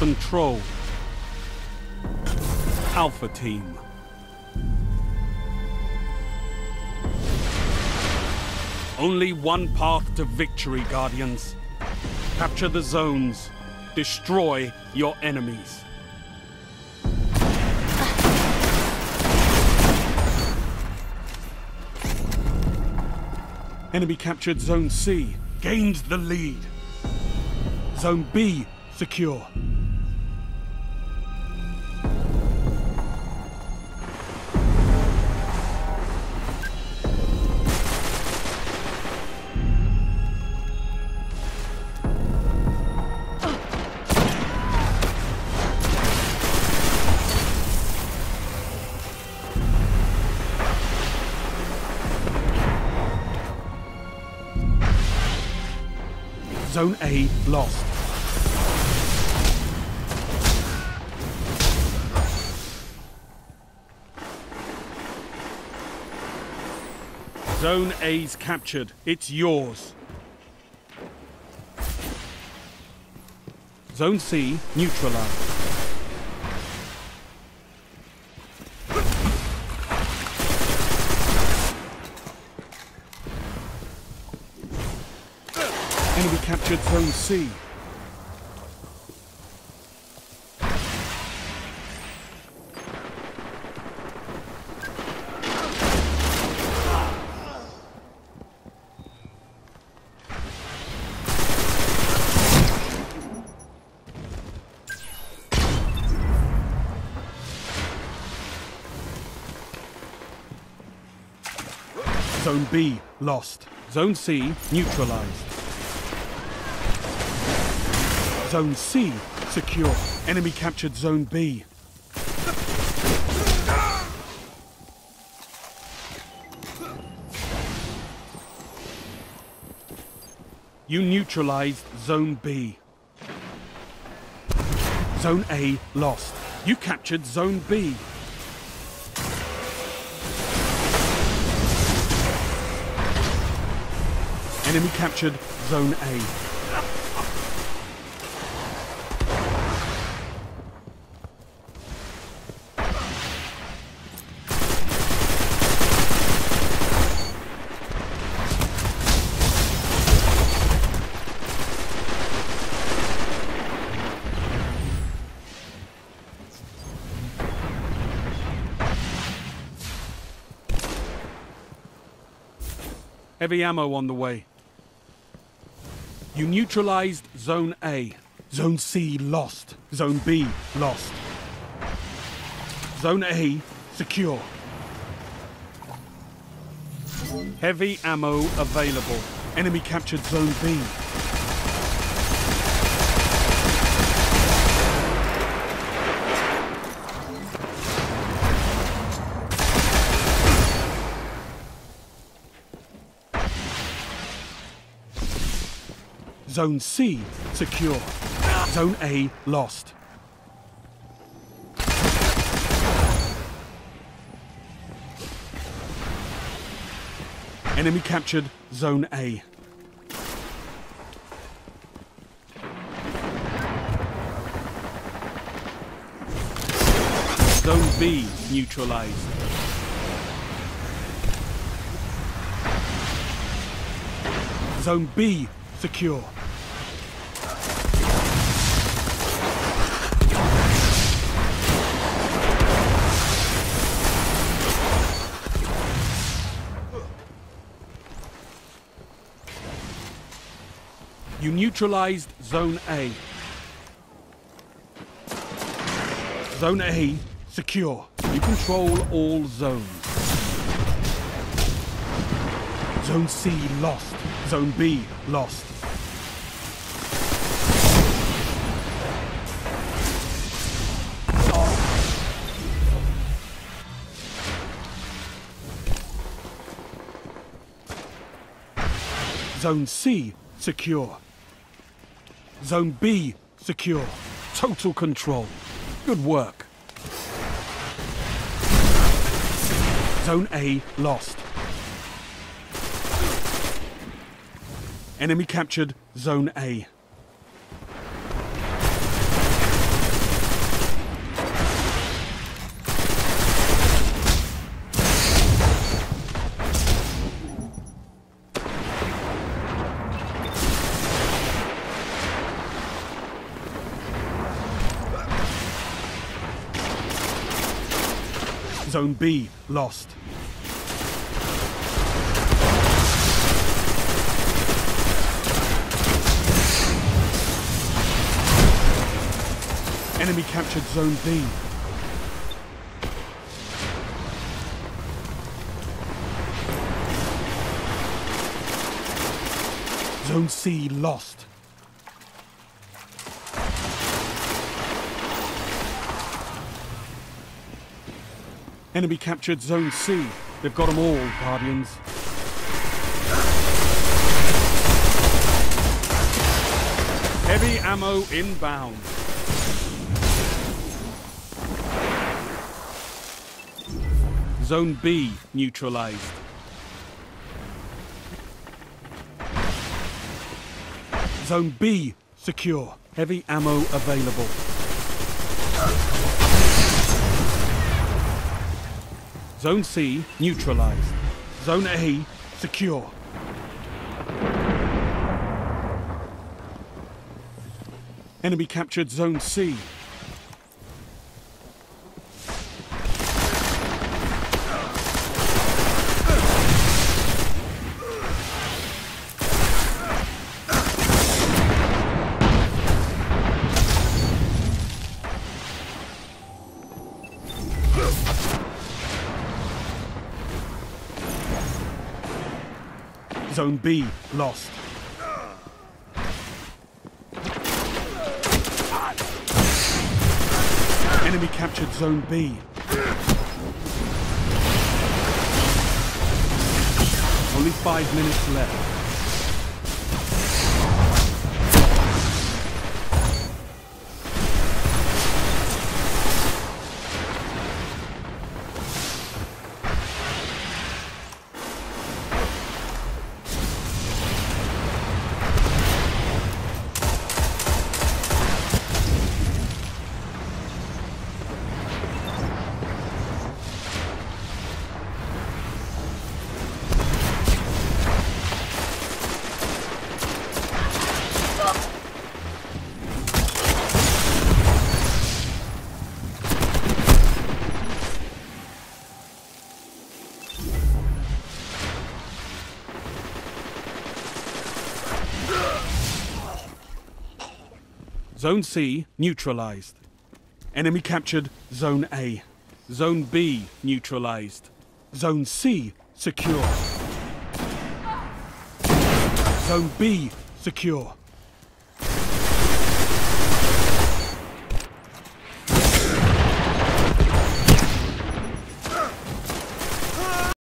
Control. Alpha Team. Only one path to victory, Guardians. Capture the zones. Destroy your enemies. Enemy captured Zone C. Gained the lead. Zone B secure. Zone A lost. Zone A's captured. It's yours. Zone C neutralized. Enemy captured Zone C. Zone B lost. Zone C neutralized. Zone C secure. Enemy captured Zone B. You neutralized Zone B. Zone A lost. You captured Zone B. Enemy captured Zone A. Heavy ammo on the way. You neutralized Zone A. Zone C lost. Zone B lost. Zone A secure. Heavy ammo available. Enemy captured Zone B. Zone C secure. Zone A lost. Enemy captured Zone A. Zone B neutralized. Zone B secure. You neutralized Zone A. Zone A secure. You control all zones. Zone C lost. Zone B lost. Zone C secure. Zone B secure. Total control. Good work. Zone A lost. Enemy captured Zone A. Zone B lost. Enemy captured Zone B. Zone C lost. Enemy captured Zone C. They've got them all, Guardians. Heavy ammo inbound. Zone B neutralized. Zone B secure. Heavy ammo available. Zone C neutralized. Zone A secure. Enemy captured Zone C. Zone B lost. Enemy captured Zone B. Only five minutes left. Zone C neutralized. Enemy captured Zone A. Zone B neutralized. Zone C secure. Zone B secure.